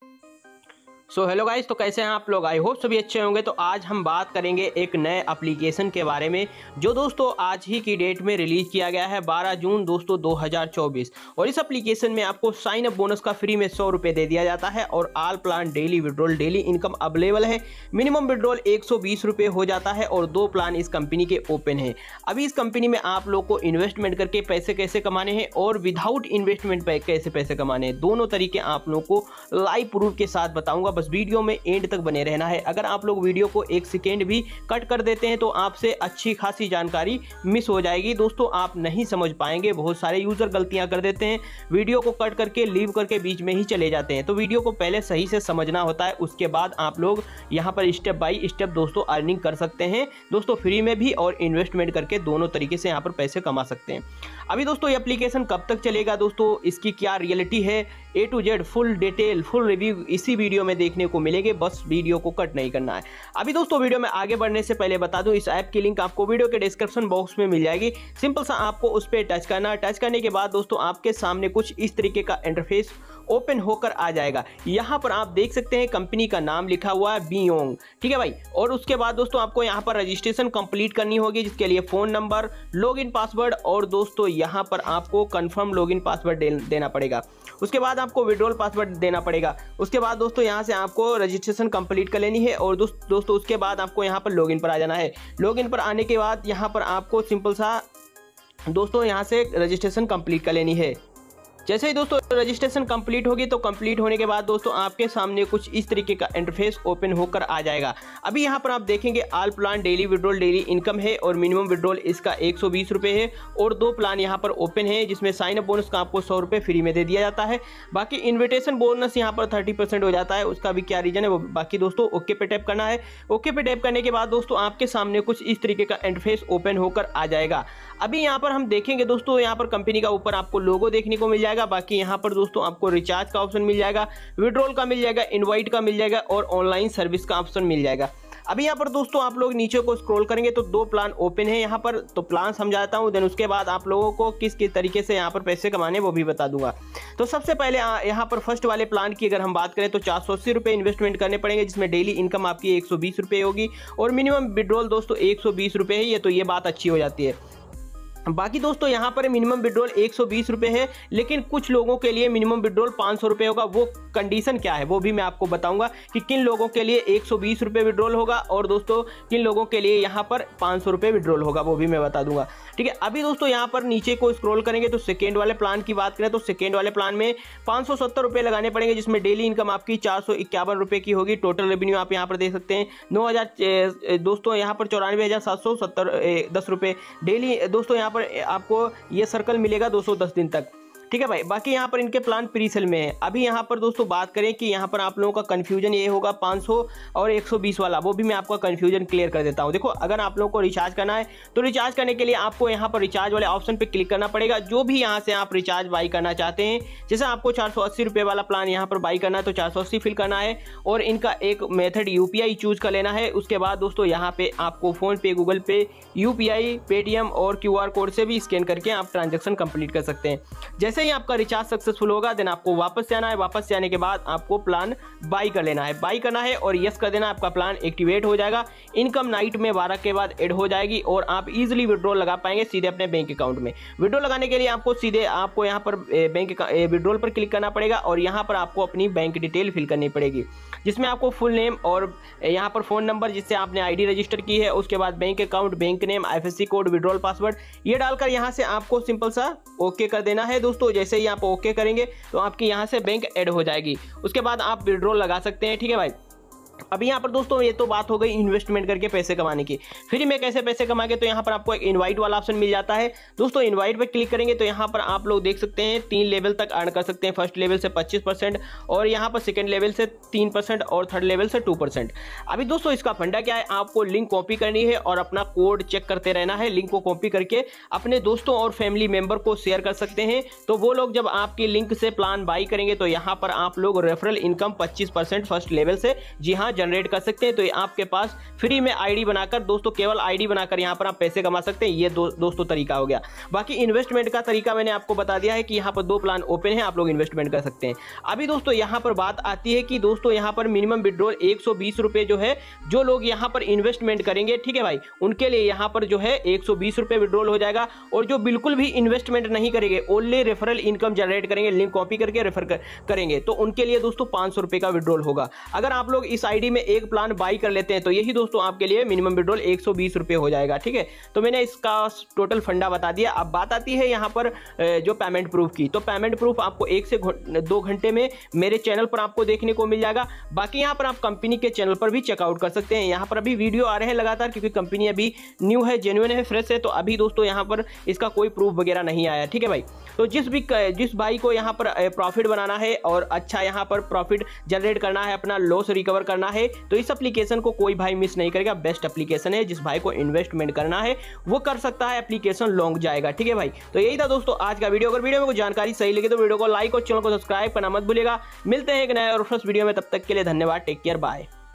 Thank you. So hello guys तो कैसे हैं आप लोग? आई होप सभी अच्छे होंगे। तो आज हम बात करेंगे एक नए एप्लीकेशन के बारे में, जो दोस्तों आज ही की डेट में रिलीज़ किया गया है 12 जून दोस्तों 2024 और इस एप्लीकेशन में आपको साइन अप बोनस का फ्री में सौ रुपये दे दिया जाता है और all plan daily withdrawal daily income available है। मिनिमम विड्रॉल एक हो जाता है और दो प्लान इस कंपनी के ओपन है। अभी इस कंपनी में आप लोग को इन्वेस्टमेंट करके पैसे कैसे कमाने हैं और विदाउट इन्वेस्टमेंट कैसे पैसे कमाने हैं? दोनों तरीके आप लोग को लाइव प्रूफ के साथ बताऊँगा। बस वीडियो में एंड तक बने रहना है। अगर आप लोग वीडियो को एक सेकेंड भी कट कर देते हैं तो आपसे अच्छी खासी जानकारी मिस हो जाएगी। दोस्तों, आप नहीं समझ पाएँगे, बहुत सारे यूज़र गलतियाँ कर देते हैं। वीडियो को कट करके लीव करके बीच में ही चले जाते हैं। तो वीडियो को पहले सही से समझना होता है, उसके बाद आप लोग यहाँ पर स्टेप बाई स्टेप दोस्तों अर्निंग कर सकते हैं। दोस्तों फ्री में भी और इन्वेस्टमेंट करके दोनों तरीके से यहाँ पर पैसे कमा सकते हैं। अभी दोस्तों, ये एप्लीकेशन कब तक चलेगा दोस्तों? इसकी क्या रियलिटी है? A to Z full detail full review इसी वीडियो में देखने को मिलेंगे, बस वीडियो को कट नहीं करना है। अभी दोस्तों, वीडियो में आगे बढ़ने से पहले बता दूँ, इस ऐप की लिंक आपको वीडियो के डिस्क्रिप्शन बॉक्स में मिल जाएगी। सिंपल सा आपको उस पर टच करना टच करने के बाद दोस्तों, आपके सामने कुछ इस तरीके का इंटरफेस ओपन होकर आ जाएगा। यहाँ पर आप देख सकते हैं कंपनी का नाम लिखा हुआ है बीओंग ठीक है भाई? और उसके बाद दोस्तों आपको यहाँ पर रजिस्ट्रेशन कंप्लीट करनी होगी, जिसके लिए फ़ोन नंबर, लॉगिन पासवर्ड और दोस्तों यहाँ पर आपको कंफर्म लॉगिन पासवर्ड देना पड़ेगा। उसके बाद आपको विड्रॉल पासवर्ड देना पड़ेगा। उसके बाद दोस्तों यहाँ से आपको रजिस्ट्रेशन कंप्लीट कर लेनी है और दोस्तों उसके बाद आपको यहाँ पर लॉगिन पर आ जाना है। लॉगिन पर आने के बाद यहाँ पर आपको सिंपल सा दोस्तों यहाँ से रजिस्ट्रेशन कंप्लीट कर लेनी है। जैसे ही दोस्तों रजिस्ट्रेशन कंप्लीट होगी तो कंप्लीट होने के बाद दोस्तों आपके सामने कुछ इस तरीके का इंटरफेस ओपन होकर आ जाएगा। अभी यहाँ पर आप देखेंगे all plan daily withdrawal daily income है और मिनिमम विड्रॉल इसका एक सौ है और दो प्लान यहाँ पर ओपन है, जिसमें साइन अप बोनस का आपको सौ फ्री में दे दिया जाता है। बाकी इन्विटेशन बोनस यहाँ पर थर्टी हो जाता है, उसका भी क्या रीजन है वो बाकी दोस्तों ओके पे टैप करना है। ओके पे टैप करने के बाद दोस्तों आपके सामने कुछ इस तरीके का इंटरफेस ओपन होकर आ जाएगा। अभी यहाँ पर हम देखेंगे दोस्तों, यहाँ पर कंपनी का ऊपर आपको लोगो देखने को मिल जाएगा, बाकी यहाँ पर दोस्तों आपको रिचार्ज का ऑप्शन मिल जाएगा विड्रॉल का मिल जाएगा इनवाइट का मिल जाएगा और ऑनलाइन सर्विस का ऑप्शन मिल जाएगा। अभी यहाँ पर दोस्तों आप लोग नीचे को स्क्रॉल करेंगे तो दो प्लान ओपन है यहाँ पर तो प्लान समझाता हूँ देन उसके बाद आप लोगों को किस किस तरीके से यहाँ पर पैसे कमाने वो भी बता दूँगा। तो सबसे पहले यहाँ पर फ़र्स्ट वाले प्लान की अगर हम बात करें तो चार सौ अस्सी रुपये इन्वेस्टमेंट करने पड़ेंगे, जिसमें डेली इनकम आपकी एक सौ बीस रुपये होगी और मिनिमम विड्रॉल दोस्तों एक सौ बीस रुपये है ये तो ये बात अच्छी हो जाती है। बाकी दोस्तों, यहाँ पर मिनिमम विड्रॉल एक सौ है, लेकिन कुछ लोगों के लिए मिनिमम विड्रॉल पाँच सौ होगा। वो कंडीशन क्या है? वो भी मैं आपको बताऊँगा कि किन लोगों के लिए एक सौ विड्रॉल होगा और दोस्तों, किन लोगों के लिए यहाँ पर पाँच सौ विड्रॉल होगा, वो भी मैं बता दूँगा। ठीक है, अभी दोस्तों, यहाँ पर नीचे को स्क्रॉल करेंगे तो सेकेंड वाले प्लान की बात करें तो सेकेंड वाले प्लान में पाँच सौ लगाने पड़ेंगे, जिसमें डेली इनकम आपकी चार सौ की होगी। टोटल रेवेन्यू आप यहाँ पर देख सकते हैं, नौ हज़ार दोस्तों, यहाँ पर चौरानवे हज़ार सात सौ सत्तर दस डेली दोस्तों, यहाँ पर आपको ये सर्कल मिलेगा दो सौ दस दिन तक। ठीक है भाई, बाकी यहाँ पर इनके प्लान प्री सेल में है। अभी यहाँ पर दोस्तों बात करें कि यहाँ पर आप लोगों का कन्फ्यूज़न ये होगा 500 और 120 वाला, वो भी मैं आपका कन्फ्यूज़न क्लियर कर देता हूँ। देखो, अगर आप लोगों को रिचार्ज करना है तो रिचार्ज करने के लिए आपको यहाँ पर रिचार्ज वाले ऑप्शन पर क्लिक करना पड़ेगा। जो भी यहाँ से आप रिचार्ज बाई करना चाहते हैं, जैसे आपको चार सौ वाला प्लान यहाँ पर बाई करना है तो चार सौ अस्सी फिल करना है और इनका एक मेथड यूपीआई चूज़ कर लेना है। उसके बाद दोस्तों यहाँ पे आपको PhonePe Google Pay U P Paytm और क्यूआर कोड से भी स्कैन करके आप ट्रांजेक्शन कंप्लीट कर सकते हैं। जैसे जैसे ही आपका रिचार्ज सक्सेसफुल होगा। देन आपको वापस से आना है। वापस से आने के बाद आपको प्लान बाई कर लेना है। बाई करना है और यस कर देना, आपका प्लान एक्टिवेट हो जाएगा। इनकम नाइट में बारह के बाद एड हो जाएगी और आप इजिली विड्रॉल लगा पाएँगे सीधे अपने बैंक अकाउंट में। विड्रॉल लगाने के लिए आपको सीधे आपको यहाँ पर बैंक विड्रॉल पर क्लिक करना पड़ेगा और यहाँ पर आपको अपनी बैंक डिटेल फिल करनी पड़ेगी। जिसमें आपको फुल नेम और यहाँ पर फ़ोन नंबर जिससे आपने आईडी रजिस्टर की है, उसके बाद bank account bank name IFSC code withdrawal password ये डालकर यहाँ से आपको सिंपल सा ओके कर देना है दोस्तों, जैसे ही आप ओके करेंगे तो आपकी यहाँ से बैंक ऐड हो जाएगी। उसके बाद आप विड्रॉल लगा सकते हैं, ठीक है भाई? अभी यहाँ पर दोस्तों ये तो बात हो गई इन्वेस्टमेंट करके पैसे कमाने की। फ्री में कैसे पैसे कमा के तो यहाँ पर आपको एक इनवाइट वाला ऑप्शन मिल जाता है। दोस्तों इनवाइट पर क्लिक करेंगे तो यहाँ पर आप लोग देख सकते हैं तीन लेवल तक अर्न कर सकते हैं। फ़र्स्ट लेवल से पच्चीस परसेंट और यहाँ पर सेकेंड लेवल से तीन परसेंट और थर्ड लेवल से टू परसेंट। अभी दोस्तों इसका फंडा क्या है? आपको लिंक कॉपी करनी है और अपना कोड चेक करते रहना है। लिंक को कॉपी करके अपने दोस्तों और फैमिली मेंबर को शेयर कर सकते हैं। तो वो लोग जब आपकी लिंक से प्लान बाई करेंगे तो यहाँ पर आप लोग रेफरल इनकम पच्चीस फ़र्स्ट लेवल से। जी हाँ यहाँ जनरेट कर सकते हैं तो आपके पास फ्री में आईडी बनाकर दोस्तों केवल आईडी बनाकर यहाँ पर आप पैसे कमा सकते हैं ये दो, दोस्तों तरीका हो गया। बाकी इन्वेस्टमेंट का तरीका मैंने आपको बता दिया है कि यहाँ पर दो प्लान ओपन है आप लोग इन्वेस्टमेंट कर सकते हैं। अभी दोस्तों यहाँ पर बात आती है कि दोस्तों यहाँ पर मिनिमम विड्रोल एक जो है जो लोग यहाँ पर इन्वेस्टमेंट करेंगे ठीक है भाई? उनके लिए यहाँ पर जो है एक सौ विड्रोल हो जाएगा और जो बिल्कुल भी इन्वेस्टमेंट नहीं करेंगे ओनली रेफरल इनकम जनरेट करेंगे लिंक कॉपी करके रेफर करेंगे तो उनके लिए दोस्तों पाँच का विड्रोल होगा। अगर आप लोग इस आईडी में एक प्लान बाई कर लेते हैं। तो यही दोस्तों आपके लिए मिनिमम विड्रोल एक सौ हो जाएगा, ठीक है? तो मैंने इसका टोटल फंडा बता दिया। अब बात आती है यहाँ पर जो पेमेंट प्रूफ की। तो पेमेंट प्रूफ आपको एक से दो घंटे में मेरे चैनल पर आपको देखने को मिल जाएगा। बाकी यहाँ पर आप कंपनी के चैनल पर भी चेकआउट कर सकते हैं। यहाँ पर अभी वीडियो आ रहे हैं लगातार, क्योंकि कंपनी अभी न्यू है जेन्यून है फ्रेश है। तो अभी दोस्तों यहाँ पर इसका कोई प्रूफ वगैरह नहीं आया, ठीक है भाई? तो जिस भी जिस भाई को यहाँ पर प्रॉफिट बनाना है और अच्छा यहाँ पर प्रॉफिट जनरेट करना है, अपना लॉस रिकवर करना है तो इस एप्लीकेशन को कोई भाई मिस नहीं करेगा। बेस्ट एप्लीकेशन है, जिस भाई को इन्वेस्टमेंट करना है, वो कर सकता है एप्लीकेशन लॉन्ग जाएगा। ठीक है भाई? तो यही था दोस्तों आज का वीडियो अगर वीडियो में कोई जानकारी सही लगी तो वीडियो को लाइक और चैनल को सब्सक्राइब करना मत भूलेगा मिलते हैं एक नए और फ़र्स्ट वीडियो में, तब तक के लिए धन्यवाद टेक केयर बाय